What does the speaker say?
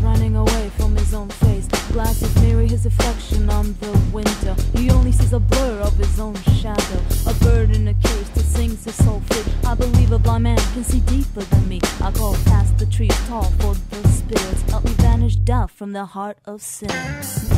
running away from his own face. Glasses mirror his reflection on the window. He only sees a blur of his own shadow. A bird in a cage that sings his soul free. I believe a blind man can see deeper than me. I call past the trees tall for the spirits. Help me banish doubt from the heart of sinners.